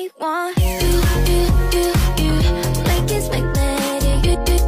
I want you, you, you, you, like it's magnetic. You, you,